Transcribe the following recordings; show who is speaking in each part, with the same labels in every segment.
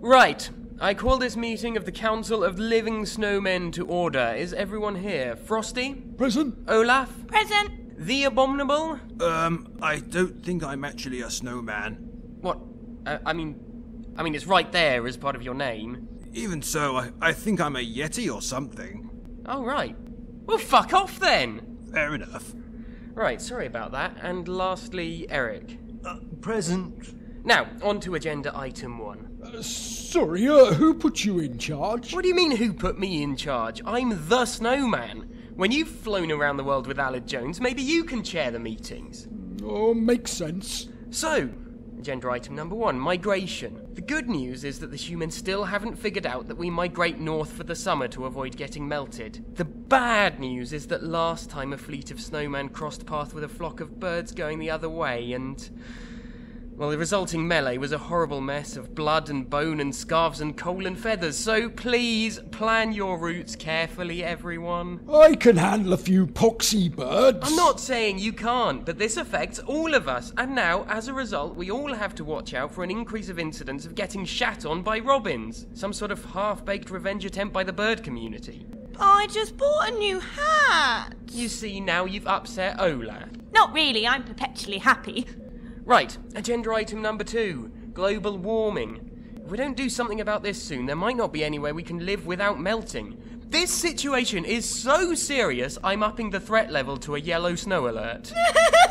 Speaker 1: Right. I call this meeting of the Council of Living Snowmen to order. Is everyone here? Frosty?
Speaker 2: Present.
Speaker 1: Olaf?
Speaker 3: Present.
Speaker 1: The Abominable?
Speaker 4: Um, I don't think I'm actually a snowman.
Speaker 1: What? Uh, I mean, I mean, it's right there as part of your name.
Speaker 4: Even so, I, I think I'm a Yeti or something.
Speaker 1: Oh, right. Well, fuck off then!
Speaker 4: Fair enough.
Speaker 1: Right, sorry about that. And lastly, Eric.
Speaker 5: Uh, present.
Speaker 1: Now, on to agenda item one.
Speaker 2: Uh, sorry, uh, who put you in charge?
Speaker 1: What do you mean, who put me in charge? I'm the snowman. When you've flown around the world with Aled Jones, maybe you can chair the meetings.
Speaker 2: Oh, makes sense.
Speaker 1: So, agenda item number one migration. The good news is that the humans still haven't figured out that we migrate north for the summer to avoid getting melted. The bad news is that last time a fleet of snowmen crossed path with a flock of birds going the other way, and. Well, the resulting melee was a horrible mess of blood and bone and scarves and coal and feathers, so please plan your routes carefully, everyone.
Speaker 2: I can handle a few poxy birds.
Speaker 1: I'm not saying you can't, but this affects all of us, and now, as a result, we all have to watch out for an increase of incidents of getting shat on by robins, some sort of half baked revenge attempt by the bird community.
Speaker 3: I just bought a new hat.
Speaker 1: You see, now you've upset Olaf.
Speaker 3: Not really, I'm perpetually happy.
Speaker 1: Right, agenda item number two global warming. If we don't do something about this soon, there might not be anywhere we can live without melting. This situation is so serious, I'm upping the threat level to a yellow snow alert.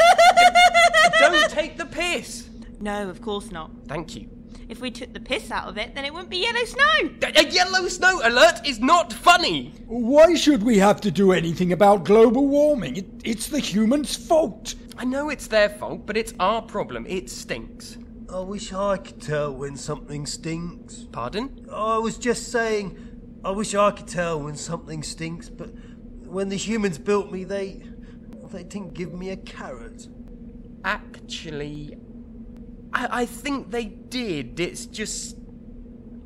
Speaker 1: don't take the piss!
Speaker 3: No, of course not.
Speaker 1: Thank you.
Speaker 3: If we took the piss out of it, then it wouldn't be yellow snow.
Speaker 1: A yellow snow alert is not funny!
Speaker 2: Why should we have to do anything about global warming? It, it's the humans' fault.
Speaker 1: I know it's their fault, but it's our problem. It stinks.
Speaker 5: I wish I could tell when something stinks.
Speaker 1: Pardon?
Speaker 5: I was just saying, I wish I could tell when something stinks, but when the humans built me, they. they didn't give me a carrot.
Speaker 1: Actually, I, I think they did. It's just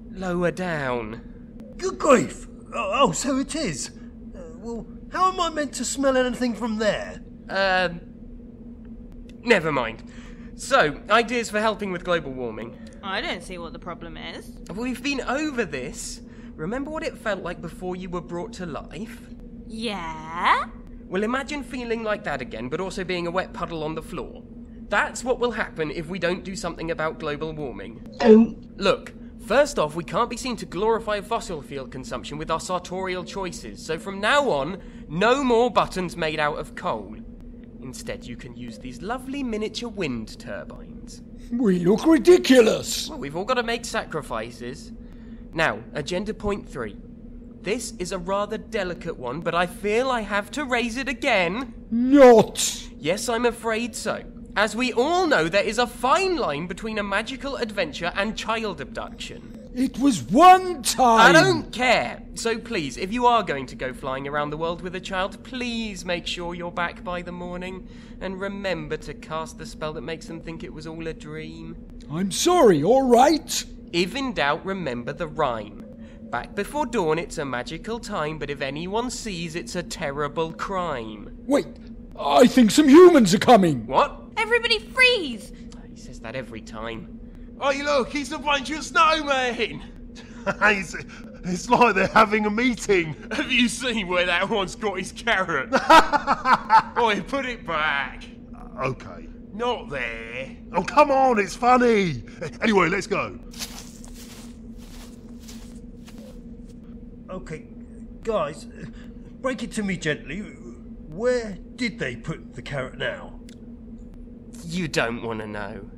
Speaker 1: lower down.
Speaker 5: Good grief! Oh, oh so it is. Uh, well, how am I meant to smell anything from there?
Speaker 1: Um. Never mind. So, ideas for helping with global warming.
Speaker 3: I don't see what the problem is.
Speaker 1: We've been over this. Remember what it felt like before you were brought to life?
Speaker 3: Yeah?
Speaker 1: Well, imagine feeling like that again, but also being a wet puddle on the floor. That's what will happen if we don't do something about global warming. Oh. Look, first off, we can't be seen to glorify fossil fuel consumption with our sartorial choices, so from now on, no more buttons made out of coal. Instead, you can use these lovely miniature wind turbines.
Speaker 2: We look ridiculous.
Speaker 1: Well, we've all got to make sacrifices. Now, agenda point three. This is a rather delicate one, but I feel I have to raise it again.
Speaker 2: Not.
Speaker 1: Yes, I'm afraid so. As we all know, there is a fine line between a magical adventure and child abduction.
Speaker 2: It was one time!
Speaker 1: I don't care. So please, if you are going to go flying around the world with a child, please make sure you're back by the morning. And remember to cast the spell that makes them think it was all a dream.
Speaker 2: I'm sorry, all right?
Speaker 1: If in doubt, remember the rhyme. Back before dawn, it's a magical time, but if anyone sees, it's a terrible crime.
Speaker 2: Wait, I think some humans are coming.
Speaker 1: What?
Speaker 3: Everybody freeze!
Speaker 1: He says that every time.
Speaker 6: Hey, look, it's a bunch of snowmen! it's, it's like they're having a meeting. Have you seen where that one's got his carrot? Oi, put it back.
Speaker 5: Okay.
Speaker 6: Not there.
Speaker 5: Oh, come on, it's funny. Anyway, let's go. Okay, guys, break it to me gently. Where did they put the carrot now?
Speaker 1: You don't want to know.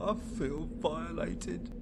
Speaker 5: I feel violated.